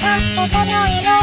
さ心色い